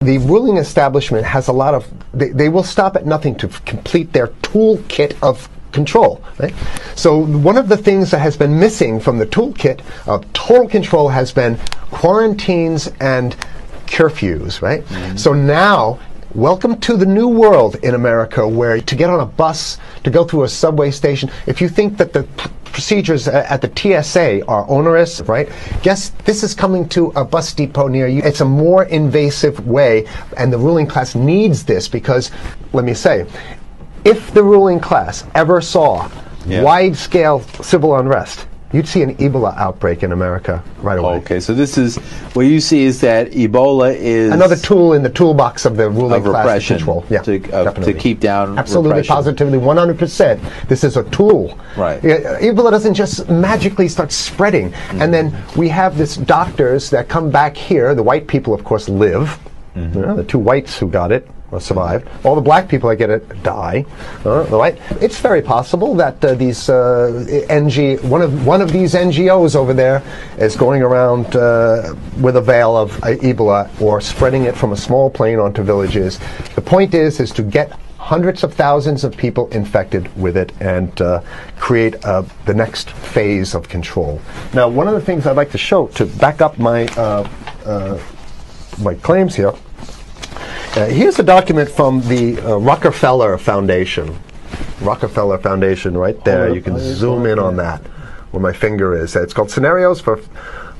The ruling establishment has a lot of, they, they will stop at nothing to f- complete their toolkit of control. Right? So one of the things that has been missing from the toolkit of total control has been quarantines and curfews, right? Mm-hmm. So now Welcome to the new world in America where to get on a bus, to go through a subway station, if you think that the procedures uh, at the TSA are onerous, right? Guess this is coming to a bus depot near you. It's a more invasive way, and the ruling class needs this because, let me say, if the ruling class ever saw Yeah. wide scale civil unrest, you'd see an Ebola outbreak in America right away. Okay, so this is what you see is that Ebola is Another tool in the toolbox of the ruling of class repression control. Yeah, to, uh, to keep down Absolutely, repression. positively, 100%. This is a tool. Right. Ebola doesn't just magically start spreading. Mm-hmm. And then we have this doctors that come back here. The white people, of course, live. Mm-hmm. You know, the two whites who got it or survived. All the black people that get it die. Uh, white. It's very possible that uh, these uh, NG one of one of these NGOs over there is going around uh, with a veil of uh, Ebola or spreading it from a small plane onto villages. The point is, is to get hundreds of thousands of people infected with it and uh, create uh, the next phase of control. Now, one of the things I'd like to show to back up my uh, uh, my claims here. Uh, here's a document from the uh, Rockefeller Foundation. Rockefeller Foundation, right there. You can zoom in on that, where my finger is. It's called Scenarios for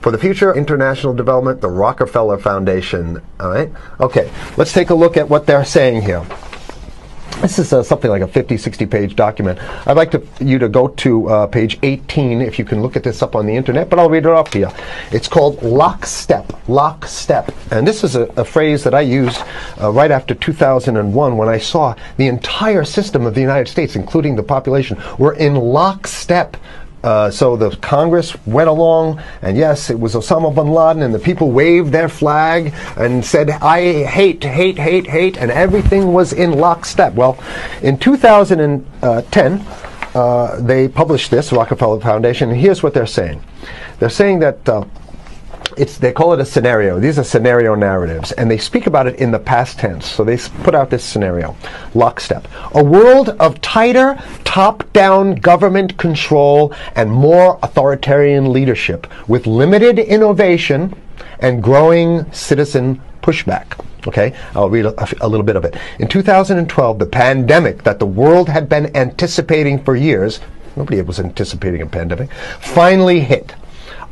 for the Future International Development, the Rockefeller Foundation. All right. Okay. Let's take a look at what they're saying here. This is uh, something like a 50, 60 page document. I'd like to, you to go to uh, page 18 if you can look at this up on the internet, but I'll read it off to you. It's called lockstep. Lockstep. And this is a, a phrase that I used uh, right after 2001 when I saw the entire system of the United States, including the population, were in lockstep uh, so the Congress went along, and yes, it was Osama bin Laden, and the people waved their flag and said, I hate, hate, hate, hate, and everything was in lockstep. Well, in 2010, uh, they published this, Rockefeller Foundation, and here's what they're saying. They're saying that. It's they call it a scenario. These are scenario narratives, and they speak about it in the past tense. So they put out this scenario: lockstep, a world of tighter top-down government control and more authoritarian leadership, with limited innovation and growing citizen pushback. Okay, I'll read a, a little bit of it. In 2012, the pandemic that the world had been anticipating for years, nobody was anticipating a pandemic, finally hit.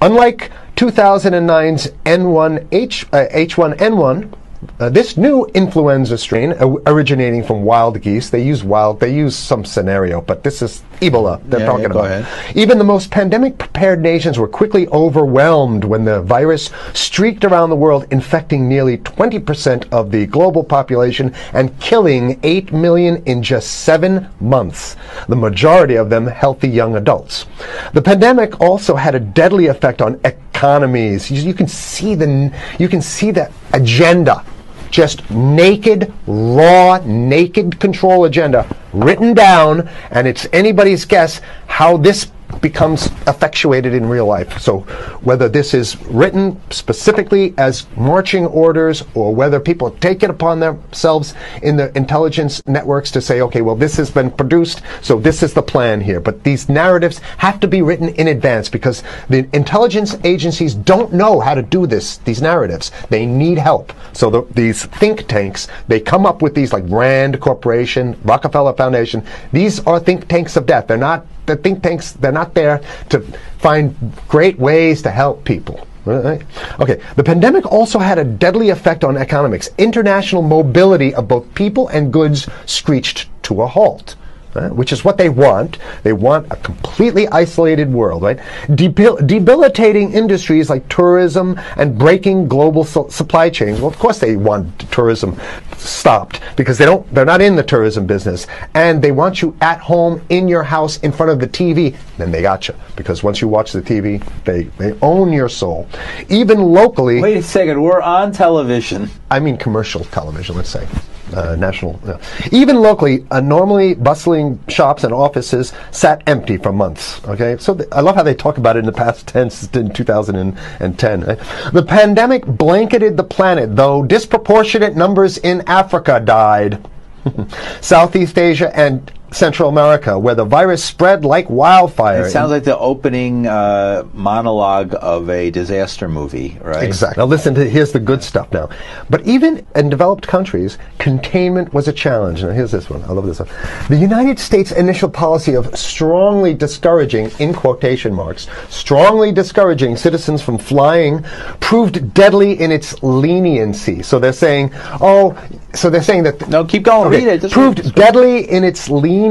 Unlike 2009's N1 H, uh, H1N1, uh, this new influenza strain uh, originating from wild geese, they use wild, they use some scenario, but this is Ebola they're Yeah, talking yeah, about. ahead. Even the most pandemic prepared nations were quickly overwhelmed when the virus streaked around the world, infecting nearly 20% of the global population and killing 8 million in just seven months, the majority of them healthy young adults. The pandemic also had a deadly effect on economies. You, you can see the you can see the agenda just naked, raw, naked control agenda written down, and it's anybody's guess how this becomes effectuated in real life. So, whether this is written specifically as marching orders or whether people take it upon themselves in the intelligence networks to say, okay, well, this has been produced, so this is the plan here. But these narratives have to be written in advance because the intelligence agencies don't know how to do this, these narratives. They need help. So the, these think tanks, they come up with these like Rand Corporation, Rockefeller Foundation. These are think tanks of death. They're not the think tanks. They're not there to find great ways to help people. Right? Okay. The pandemic also had a deadly effect on economics. International mobility of both people and goods screeched to a halt. Right? Which is what they want. They want a completely isolated world, right? Debil- debilitating industries like tourism and breaking global su- supply chains. Well, of course they want tourism stopped because they don't. They're not in the tourism business, and they want you at home in your house in front of the TV. Then they got you because once you watch the TV, they they own your soul. Even locally, Wait a second, we're on television. I mean commercial television, let's say. Uh, national. no. Even locally, a normally bustling shops and offices sat empty for months. Okay, so th- I love how they talk about it in the past tense in 2010. right? The pandemic blanketed the planet, though disproportionate numbers in Africa died. Southeast Asia and Central America, where the virus spread like wildfire. It sounds like the opening uh, monologue of a disaster movie, right? Exactly. Now listen to here's the good stuff now. But even in developed countries, containment was a challenge. Now here's this one. I love this one. The United States initial policy of strongly discouraging, in quotation marks, strongly discouraging citizens from flying proved deadly in its leniency. So they're saying, oh, so they're saying that No, keep going. Okay, Read it. Just proved read it. deadly in its leniency.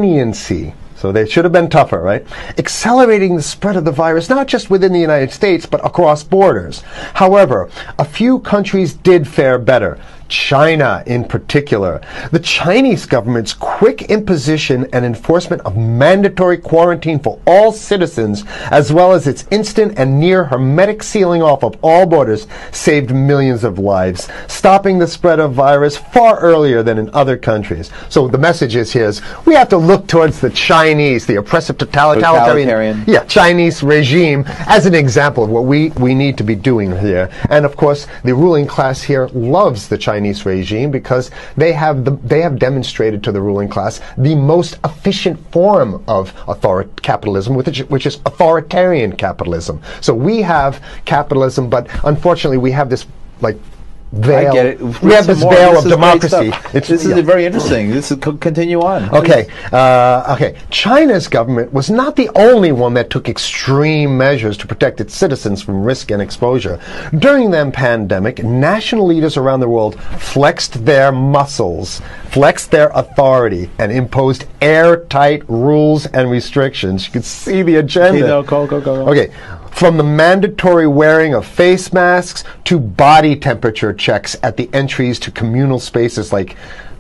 So they should have been tougher, right? Accelerating the spread of the virus, not just within the United States, but across borders. However, a few countries did fare better. China, in particular. The Chinese government's quick imposition and enforcement of mandatory quarantine for all citizens, as well as its instant and near hermetic sealing off of all borders, saved millions of lives, stopping the spread of virus far earlier than in other countries. So the message is here is we have to look towards the Chinese, the oppressive totalitarian, Totalitarian. yeah, Chinese regime as an example of what we, we need to be doing here. And of course, the ruling class here loves the Chinese regime because they have the, they have demonstrated to the ruling class the most efficient form of author- capitalism, which, which is authoritarian capitalism. So we have capitalism, but unfortunately, we have this like veil. I get it. We have this more. veil This of democracy. It's- this yeah. is very interesting. This is continue on. Okay, uh, okay. China's government was not the only one that took extreme measures to protect its citizens from risk and exposure. During the pandemic, national leaders around the world flexed their muscles, flexed their authority, and imposed airtight rules and restrictions. You can see the agenda. Okay, no, go, go, go, go. Okay. From the mandatory wearing of face masks to body temperature checks at the entries to communal spaces like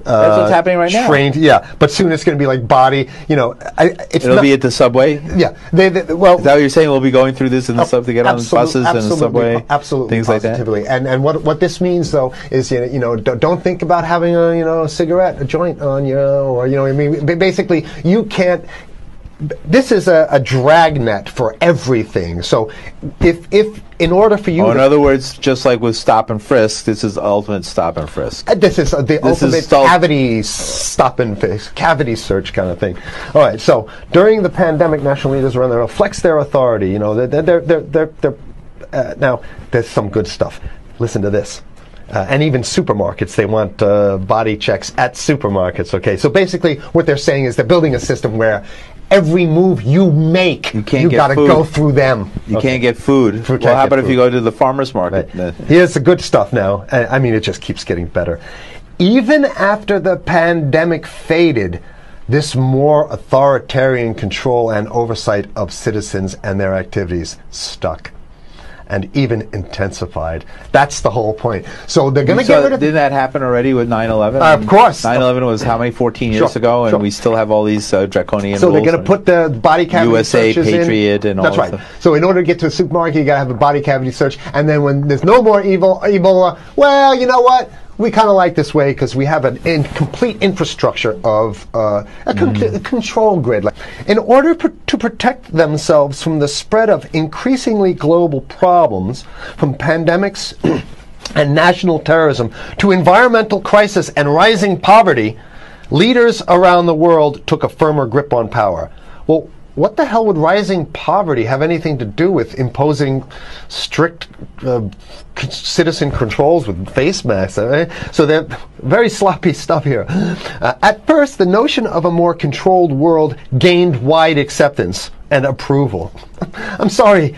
uh, That's what's happening right now. trained, yeah, but soon it's going to be like body. You know, I, it's It'll not, be at the subway. Yeah. They, they, well, that what you're saying? We'll be going through this in the sub to get on the Absolute- buses and the absolutely, subway, absolutely, things like that. And and what what this means though is you know, you know don't, don't think about having a you know a cigarette, a joint on you, or you know I mean basically you can't. This is a, a dragnet for everything. So if if in order for you Oh, in other words, just like with stop and frisk, this is ultimate stop and frisk. Uh, This is uh, the This is ultimate cavity stop and fix, cavity search kind of thing. All right. So during the pandemic, national leaders around the world flex their authority. You know, they're they're they're they're, they're uh, now there's some good stuff. Listen to this. Uh, and even supermarkets, they want uh, body checks at supermarkets. Okay, so basically, what they're saying is they're building a system where every move you make, You can't get got to go through them. You Okay. can't get food. Food well, how about if you go to the farmer's market? Right. Here's the good stuff now. I mean, it just keeps getting better. Even after the pandemic faded, this more authoritarian control and oversight of citizens and their activities stuck and even intensified. That's the whole point. So they're going to so get rid of didn't that happen already with 9/11? Uh, of course. 9/11 was how many? 14 years Sure, ago, and sure. we still have all these uh, draconian So they're going to put the body cavity USA searches in. USA patriot and all That's right. stuff. So in order to get to a supermarket, you got to have a body cavity search, and then when there's no more evil Ebola, well, you know what? We kind of like this way because we have an in complete infrastructure of uh, a, con- Mm. a control grid. Like, In order pr- to protect themselves from the spread of increasingly global problems, from pandemics and national terrorism to environmental crisis and rising poverty, leaders around the world took a firmer grip on power. Well, what the hell would rising poverty have anything to do with imposing strict uh, citizen controls with face masks? eh? So they're very sloppy stuff here. Uh, at first, the notion of a more controlled world gained wide acceptance and approval. I'm sorry.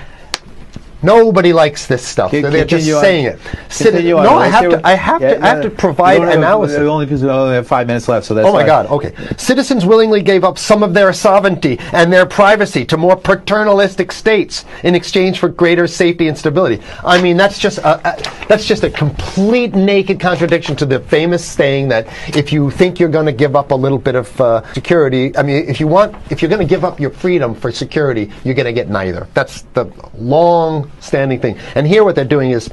Nobody likes this stuff. Con- They're just on. saying it. Continue no, I have to. I have Yeah, to. I have to provide no, no, analysis. Only we only have five minutes left, so that's Oh my why. God, okay. Citizens willingly gave up some of their sovereignty and their privacy to more paternalistic states in exchange for greater safety and stability. I mean, that's just a, a, that's just a complete naked contradiction to the famous saying that if you think you're going to give up a little bit of uh, security, I mean, if you want, if you're going to give up your freedom for security, you're going to get neither. That's the long-standing thing. And here, what they're doing is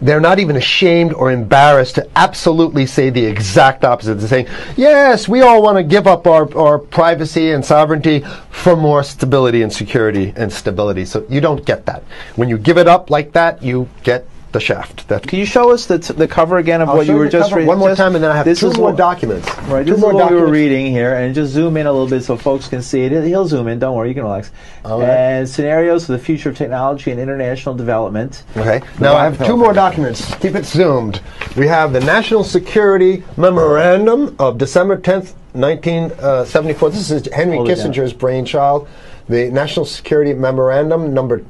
they're not even ashamed or embarrassed to absolutely say the exact opposite. They're saying, yes, we all want to give up our, our privacy and sovereignty for more stability and security and stability. So you don't get that. When you give it up like that, you get the shaft. That Can you show us the, t- the cover again of I'll what you were just reading? one more time, and then I have this two is more what- documents. Right, Two this is more what we were reading here, and just zoom in a little bit so folks can see it. He'll zoom in. Don't worry, you can relax. All right. And scenarios for the future of technology and international development. Okay. Now I have two more documents. Keep it zoomed. We have the National Security Memorandum of December 10th, 1974. Uh, this is Henry Hold. Kissinger's brainchild. The National Security Memorandum number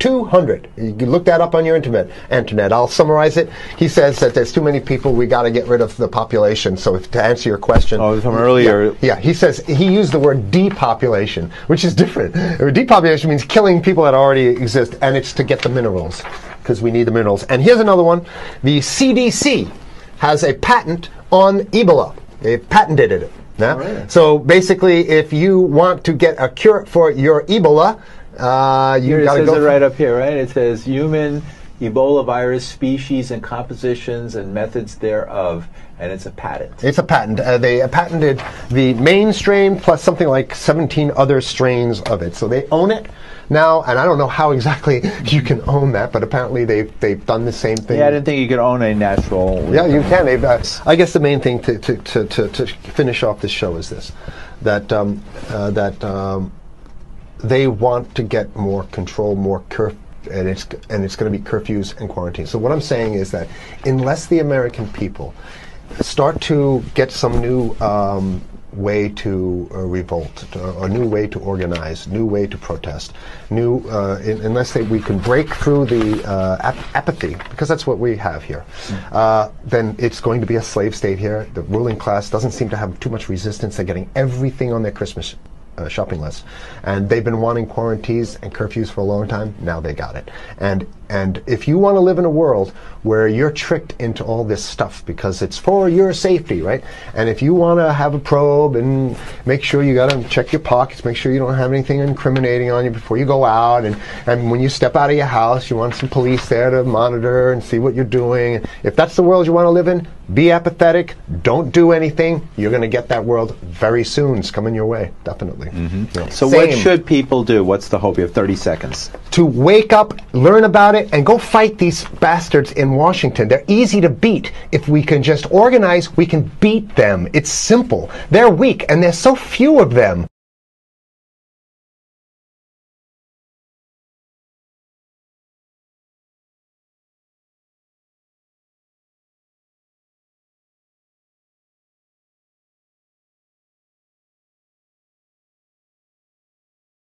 200. You can look that up on your internet. Internet. I'll summarize it. He says that there's too many people. We got to get rid of the population. So if, to answer your question, Oh, from earlier. Yeah, yeah, he says he used the word depopulation, which is different. Depopulation means killing people that already exist, and it's to get the minerals because we need the minerals. And here's another one: the CDC has a patent on Ebola. They've patented it. yeah? right. So basically, if you want to get a cure for your Ebola, uh, you Here it says go. it right up here, right? It says human Ebola virus species and compositions and methods thereof, and it's a patent. It's a patent. Uh, they patented the main strain plus something like 17 other strains of it. So they own it now, and I don't know how exactly you can own that, but apparently they've, they've done the same thing. Yeah, I didn't think you could own a natural. Yeah, you can. They've, uh, I guess the main thing to, to, to, to, to finish off this show is this that, um, uh, that um, they want to get more control, more curf. And it's and it's going to be curfews and quarantines. So what I'm saying is that unless the American people start to get some new um, way to uh, revolt, or a new way to organize, new way to protest, new uh, in, unless they, we can break through the uh, ap- apathy, because that's what we have here, uh, then it's going to be a slave state here. The ruling class doesn't seem to have too much resistance. They're getting everything on their Christmas uh, shopping list, and they've been wanting quarantines and curfews for a long time. Now they got it, and and if you want to live in a world where you're tricked into all this stuff because it's for your safety, right? And if you want to have a probe and make sure you got to check your pockets, make sure you don't have anything incriminating on you before you go out, and and when you step out of your house, you want some police there to monitor and see what you're doing. If that's the world you want to live in, be apathetic. Don't do anything. You're going to get that world very soon. It's coming your way, definitely. Mm-hmm. Yeah. So, what should people do? What's the hope? You have 30 seconds. to wake up, learn about it, and go fight these bastards in Washington. They're easy to beat. If we can just organize, we can beat them. It's simple. They're weak, and there's so few of them.